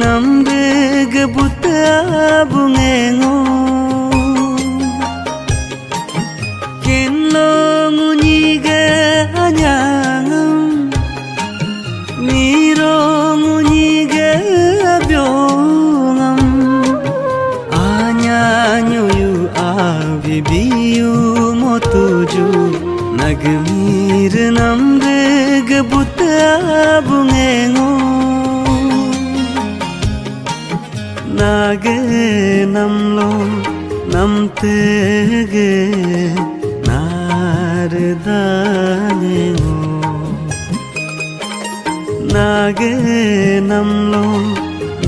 nambeg buta bungengo kenlo ngunyiga anyangam. Miro ngunyiga abyongam anyanyuyu abibiyu motuju. Nagmir nambeg buta bungengo హృదయంలో నమ్తేగే నారదానేమో నాగే నమ్లో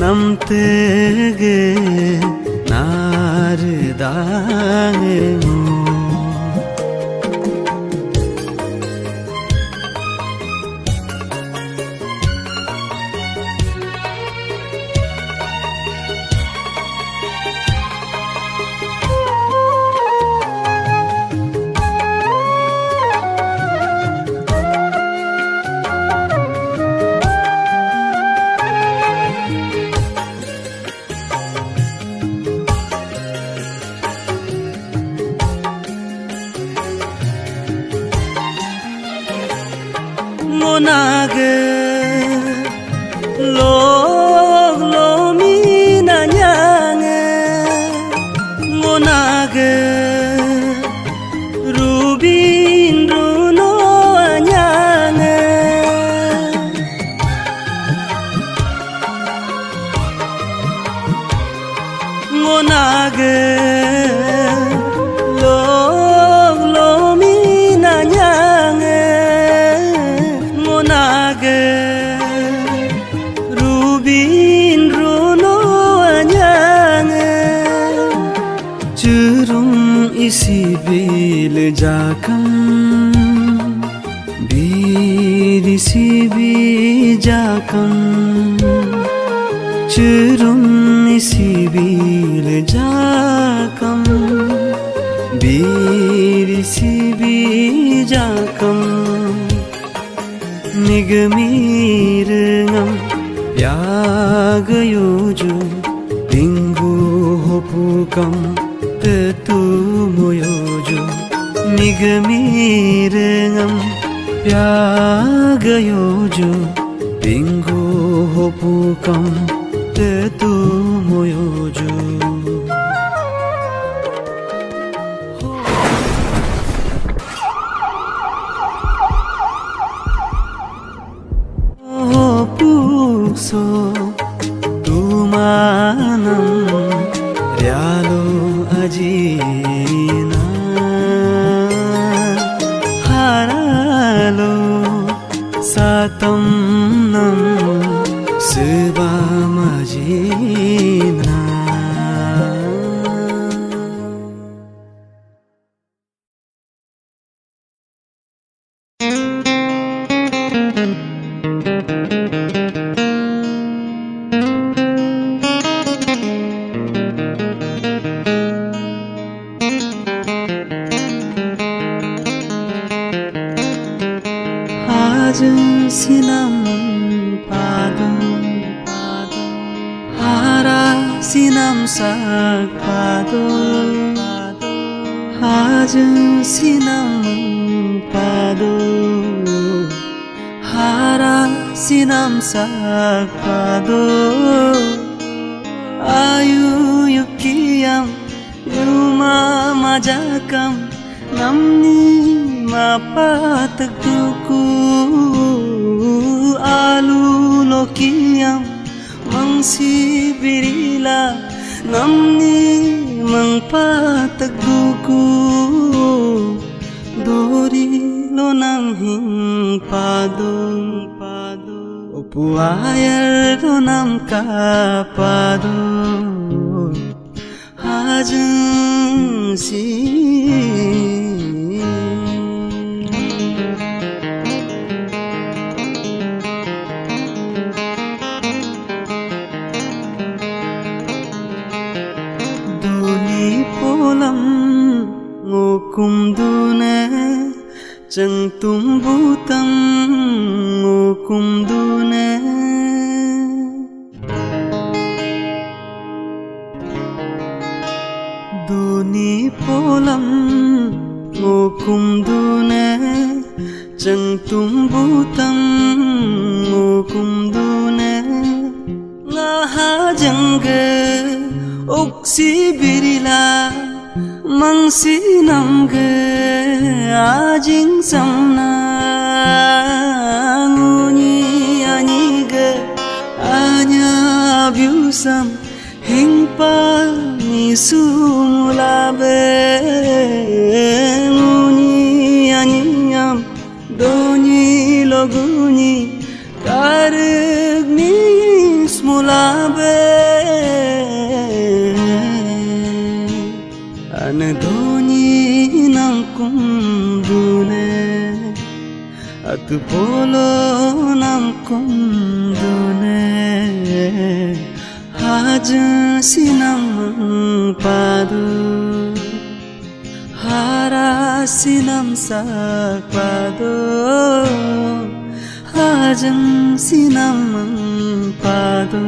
నమ్తేగే నారదానేమో ऋषिबिजाकं निगमिर्गं यागयोजो पिङ्गु हो पूकं तू भोयोजो निगमिर्गं Hajun sinam padu. Hara sinam sak padu Ayu yukiam Yuma majakam Namni mapatak duku Alu lokiam Mangsi birila Namni mangpatak 와열도 남까봐도 하증시 눈이 보람, 오꿈두네 chẳng tung vũ tâm ngô cùng đu nè ಕೊಂದುನೆ ಅದು polo ನಂ ಕೊಂದುನೆ ಹಾಜ ಸಿನಂ ಪಾದು ಹಾರಾಸಿನಂ ಸಾಕ್ಪಾದೋ ಹಾಜಂ ಸಿನಂ ಪಾದೋ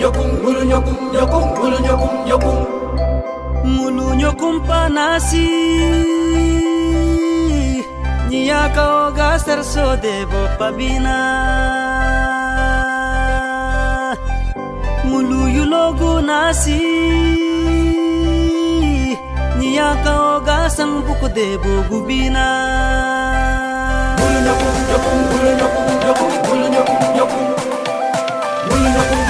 nyokum mulu nyokum nyokum mulu nyokum nyokum mulu nyokum panasi. Nyaka oga serso debo pabina. Mulu yulogu nasi. Nyaka oga sang buku debo gubina. Mulu nyokum nyokum mulu nyokum nyokum mulu nyokum nyokum mulu nyokum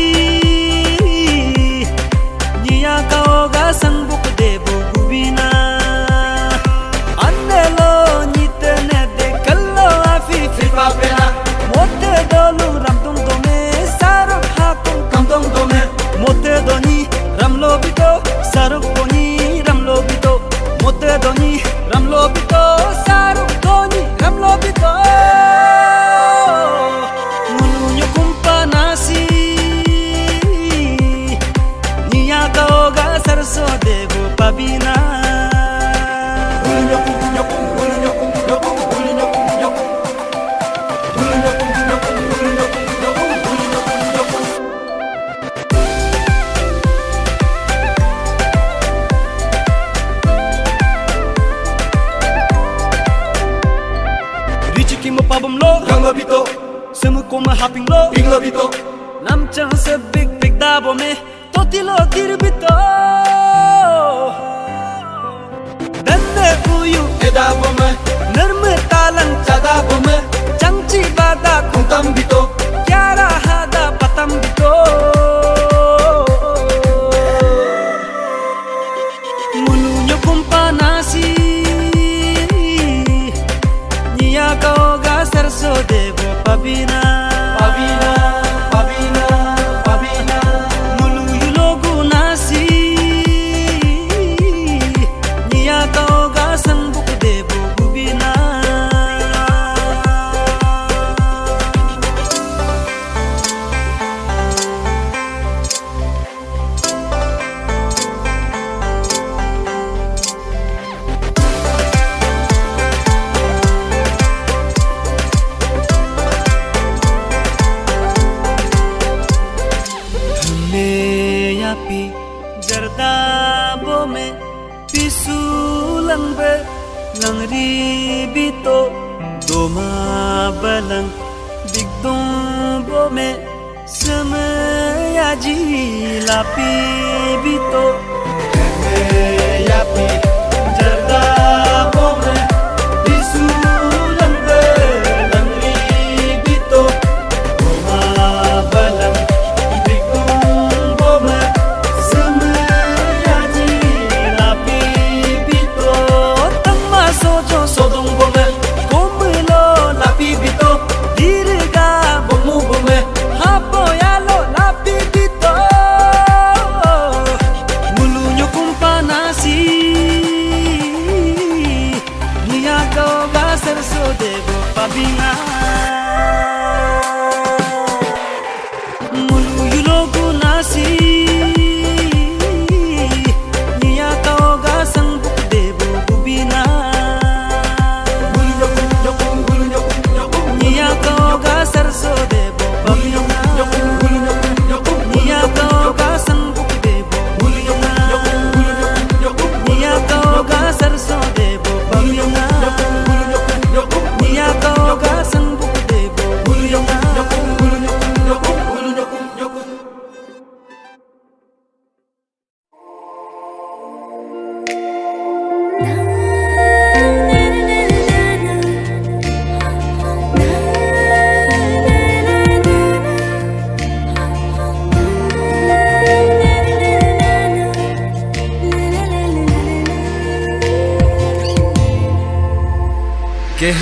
sarok boni ramlo bito mote doni ramlo bito ha ping lo ping lo bito nam chang se big big da bo me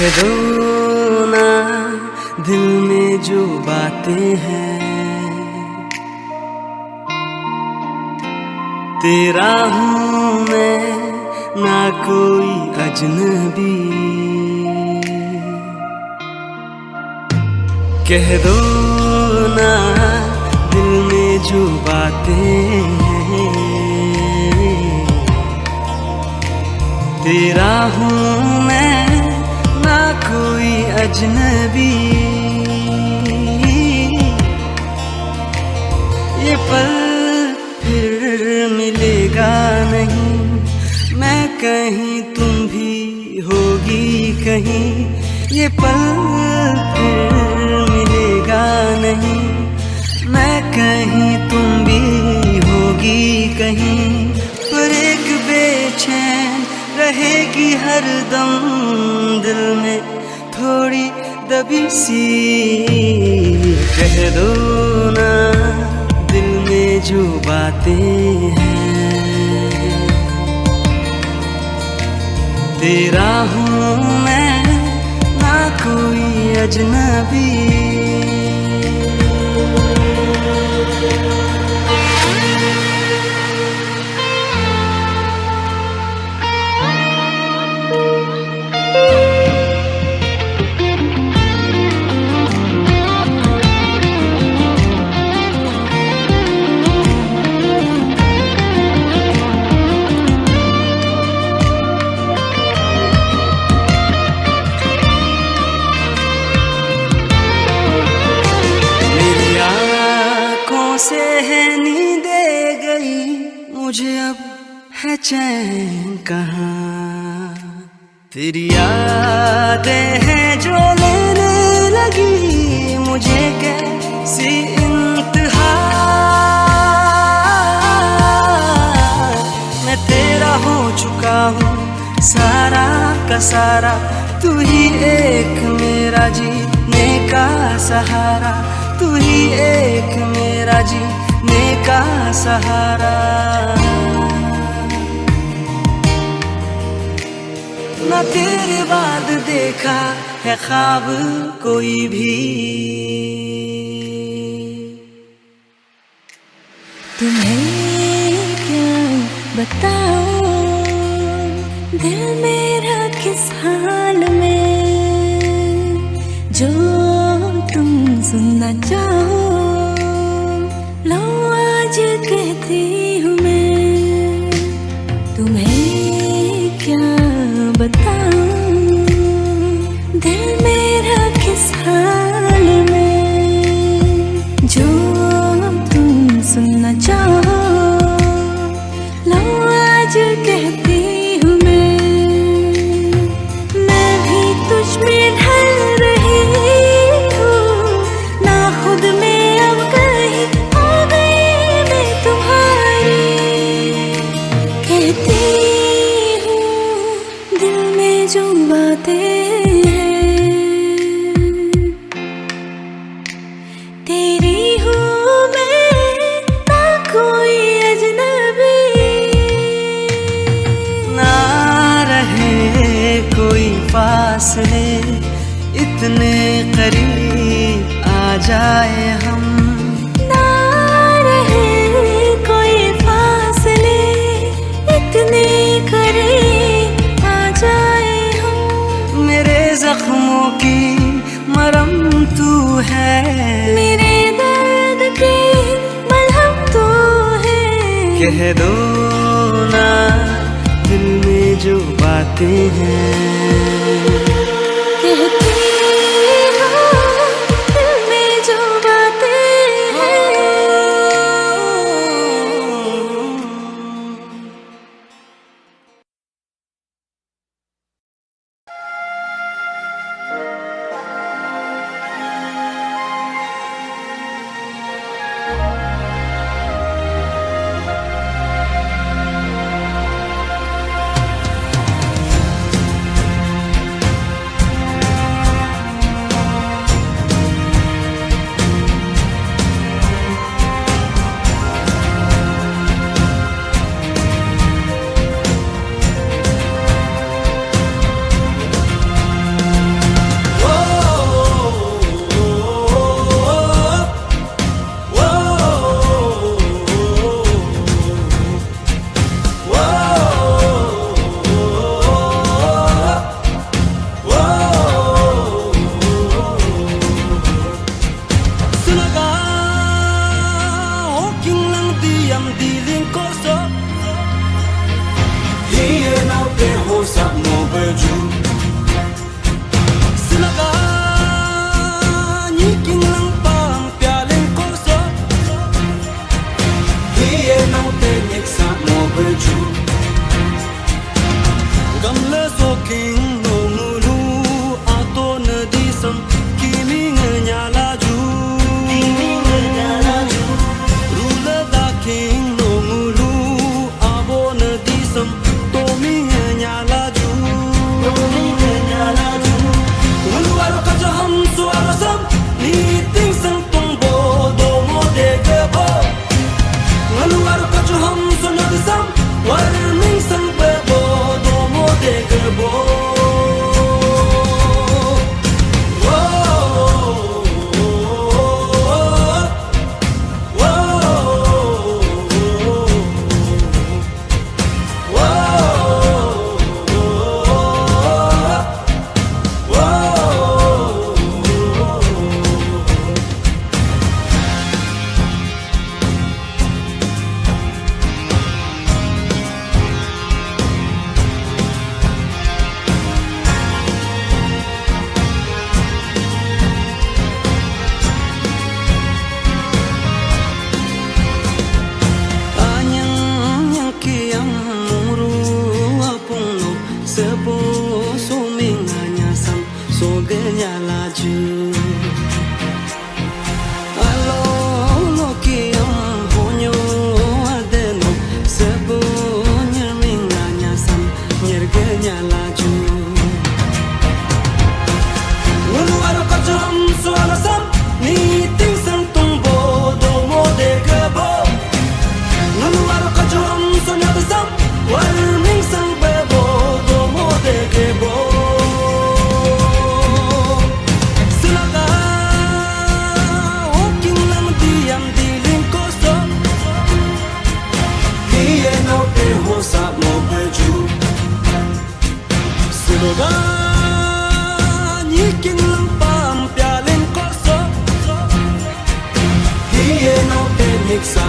दो ना दिल में जो बातें हैं। तेरा हूँ मैं, ना कोई अजनबी। कह दो नहीं, ये पल फिर मिलेगा नहीं। मैं कहीं तुम भी होगी कहीं, पर एक बेचैन रहेगी हर दम दिल में थोड़ी दबी सी। कह दो ना, दिल में जो बातें हैं। तेरा हूँ मैं अजनबी। चैन कहाँ? तेरी यादें हैं जो लेने लगी मुझे कैसी इंतहा? मैं तेरा हो चुका हूँ सारा का सारा, तू ही एक मेरा जीने का सहारा। तू ही एक मेरा जीने का सहारा। न तेरे बाद देखा है ख्वाब कोई भी। तुम्हें क्या बताओ दिल मेरा किस हाल में? जो तुम सुनना चाहो, लो आज कहती जाते हैं it's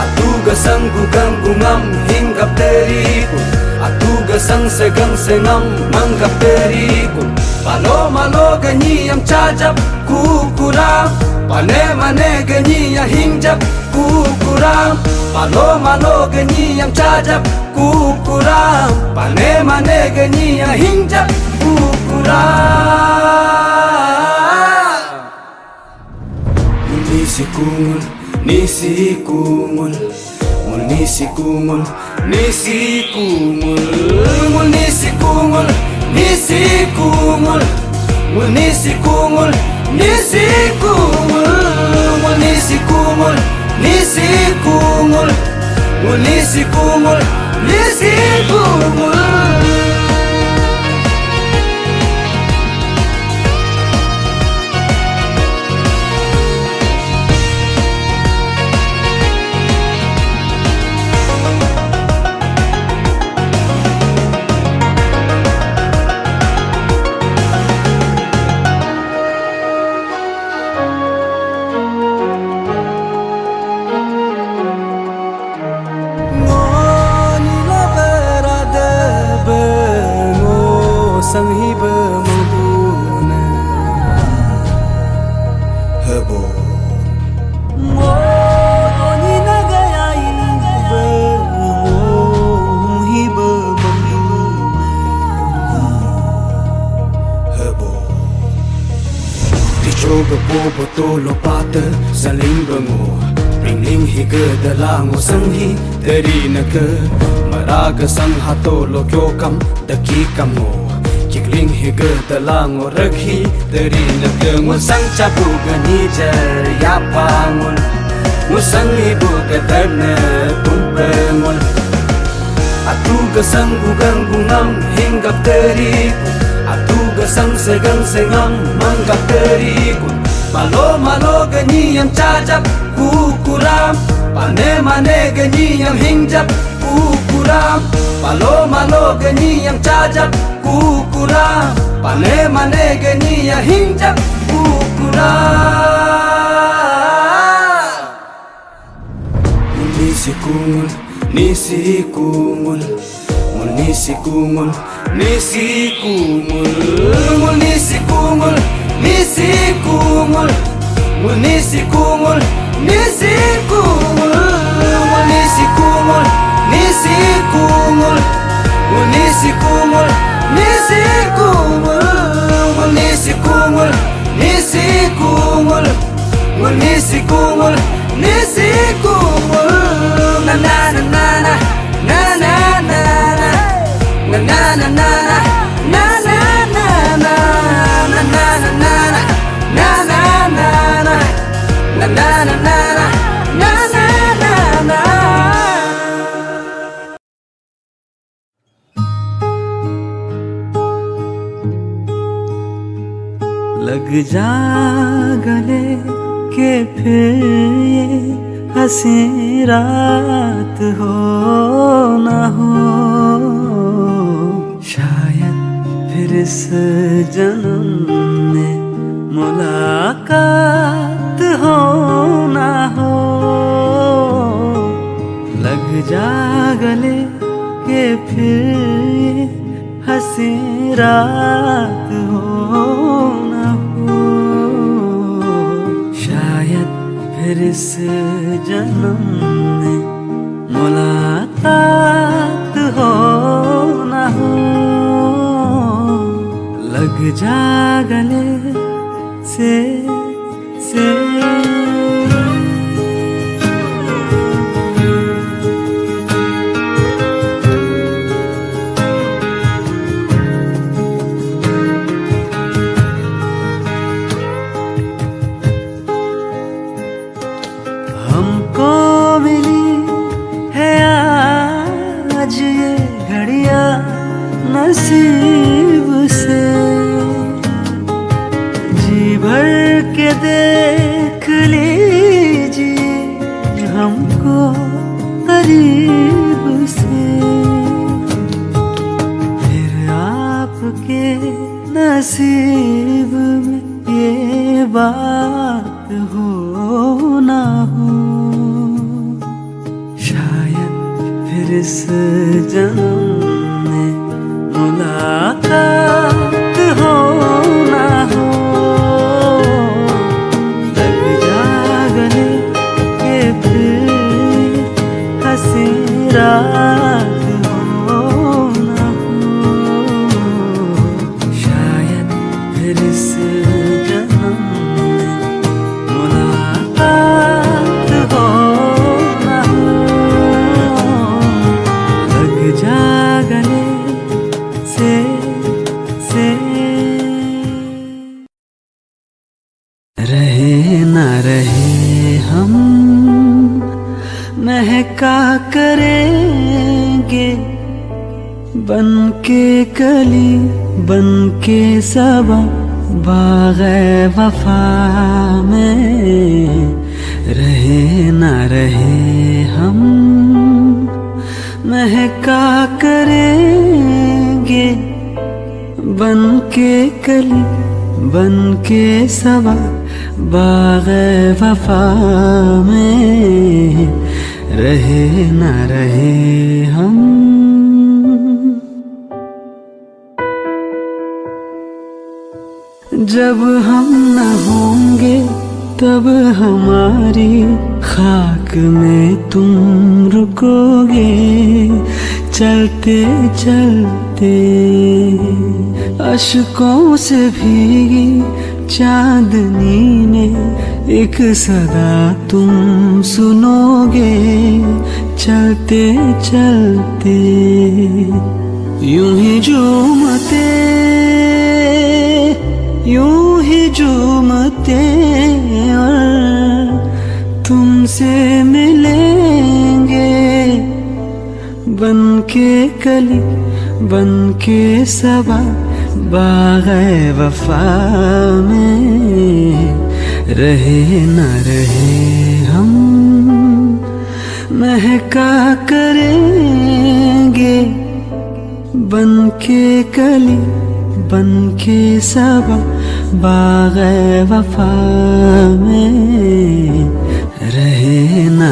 Atuga sang gugang gungam hinggap deriku. Atuga sang segang sengam manggap deriku. Palo malo ganyi yang cajap kukurap Pane mane ganyi yang hingjap kukurap kurang Paloma no geni yang cajap ku kurang Pane mane geni yang hinjap ku kurang Munisi kumul, nisi kumul Munisi kumul, nisi kumul Munisi kumul, nisi kumul Munisi kumul, nisi kumul Unisi kumul, unisi kumul दलांगो संगी तेरी नक मराग संग हाथो लो क्यो कम दकी कमो किकलिंग हिग दलांगो रखी तेरी नक ngो sang cha bu gani jar ya pa ngon ngो sang hi bu ka tan tum pe ngon atu ga sang bu gang bu ngam hinggap teri atu ga sang segang segang manggap teri kun malo malo gani yang cajap kukuram Pane mane genyi yang hingjap kukuram. Palo malo genyi yang cajak kukuram. Pane mane genyi yang hingjap kukuram. Munisi kumul, nisi kungul Munisi kumul, nisi kungul Munisi kumul, nisi kumul, Munisi kungul, nisi kumul. nisi kungul nisi kungul nisi kungul nisi kungul nisi kungul nisi kungul nisi kungul nisi kungul nisi kungul फिर ये हँसी रात हो ना हो। शायद फिर इस जन्म में मुलाकात हो ना हो। लग जा गले के फिर ये हँसी रात इस जन्म में मुलाकात हो ना हो। लग जा गले से से 나. सबा बाग वफा में रहे न रहे हम। जब हम न होंगे, तब हमारी खाक में तुम रुकोगे। चलते चलते अशकों से भीगी चांदनी में एक सदा तुम सुनोगे, चलते चलते यूँ ही झूमते, यूँ ही झूमते और तुमसे मिलेंगे। बन के कली बन के सबा बाग वफा में रहे न रहे हम, महका करेंगे बन के कली बन के सबा, बाग वफा में रहे न